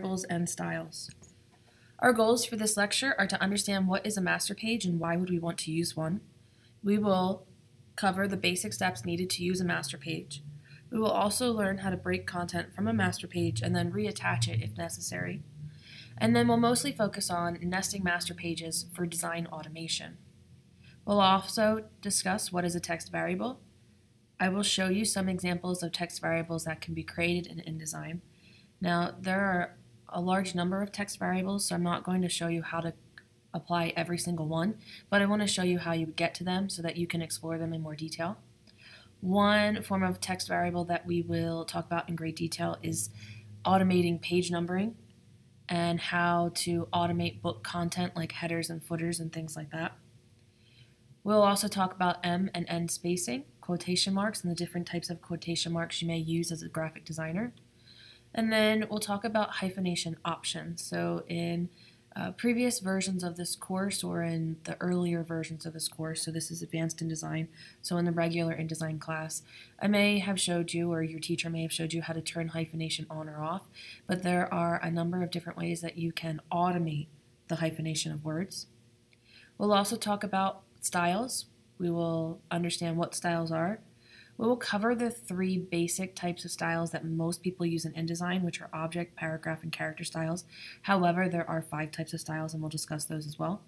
variables and styles. Our goals for this lecture are to understand what is a master page and why would we want to use one. We will cover the basic steps needed to use a master page. We will also learn how to break content from a master page and then reattach it if necessary. And then we'll mostly focus on nesting master pages for design automation. We'll also discuss what is a text variable. I will show you some examples of text variables that can be created in InDesign. Now, there are a large number of text variables, so I'm not going to show you how to apply every single one, but I want to show you how you get to them so that you can explore them in more detail. One form of text variable that we will talk about in great detail is automating page numbering and how to automate book content like headers and footers and things like that. We'll also talk about em and en spacing, quotation marks, and the different types of quotation marks you may use as a graphic designer. And then we'll talk about hyphenation options. So in uh, previous versions of this course or in the earlier versions of this course, so this is Advanced InDesign, so in the regular InDesign class, I may have showed you or your teacher may have showed you how to turn hyphenation on or off, but there are a number of different ways that you can automate the hyphenation of words. We'll also talk about styles. We will understand what styles are, we will cover the three basic types of styles that most people use in InDesign, which are object, paragraph, and character styles. However, there are five types of styles, and we'll discuss those as well.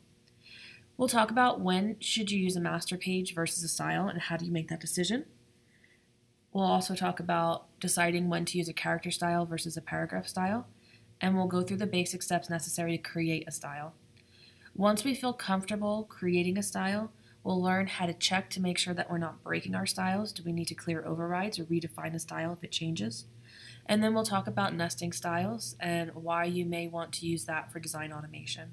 We'll talk about when should you use a master page versus a style, and how do you make that decision. We'll also talk about deciding when to use a character style versus a paragraph style, and we'll go through the basic steps necessary to create a style. Once we feel comfortable creating a style, We'll learn how to check to make sure that we're not breaking our styles. Do we need to clear overrides or redefine a style if it changes? And then we'll talk about nesting styles and why you may want to use that for design automation.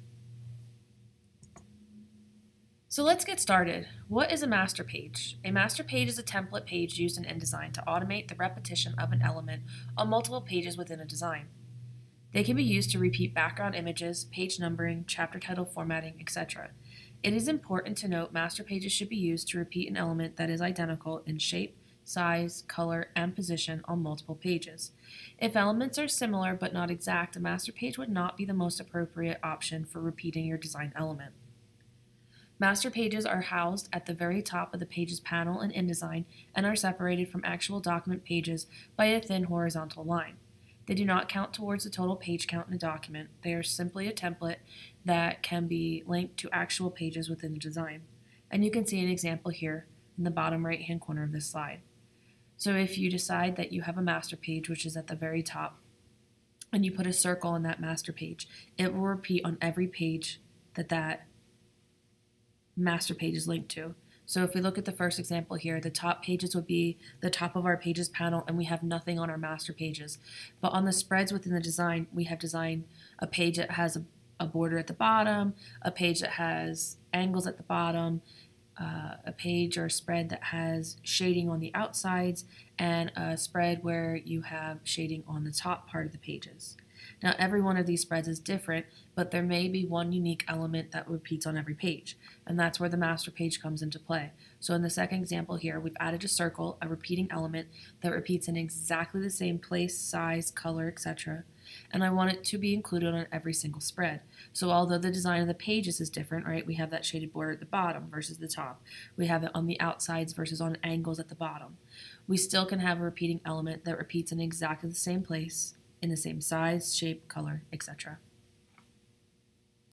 So let's get started. What is a master page? A master page is a template page used in InDesign to automate the repetition of an element on multiple pages within a design. They can be used to repeat background images, page numbering, chapter title formatting, etc. It is important to note master pages should be used to repeat an element that is identical in shape, size, color, and position on multiple pages. If elements are similar but not exact, a master page would not be the most appropriate option for repeating your design element. Master pages are housed at the very top of the Pages panel in InDesign and are separated from actual document pages by a thin horizontal line. They do not count towards the total page count in a document. They are simply a template that can be linked to actual pages within the design. And you can see an example here in the bottom right hand corner of this slide. So if you decide that you have a master page, which is at the very top, and you put a circle on that master page, it will repeat on every page that that master page is linked to. So if we look at the first example here, the top pages would be the top of our pages panel and we have nothing on our master pages. But on the spreads within the design, we have designed a page that has a, a border at the bottom, a page that has angles at the bottom, uh, a page or a spread that has shading on the outsides, and a spread where you have shading on the top part of the pages. Now every one of these spreads is different, but there may be one unique element that repeats on every page, and that's where the master page comes into play. So in the second example here, we've added a circle, a repeating element that repeats in exactly the same place, size, color, etc., and I want it to be included on every single spread. So although the design of the pages is different, right, we have that shaded border at the bottom versus the top. We have it on the outsides versus on angles at the bottom. We still can have a repeating element that repeats in exactly the same place, in the same size, shape, color, etc.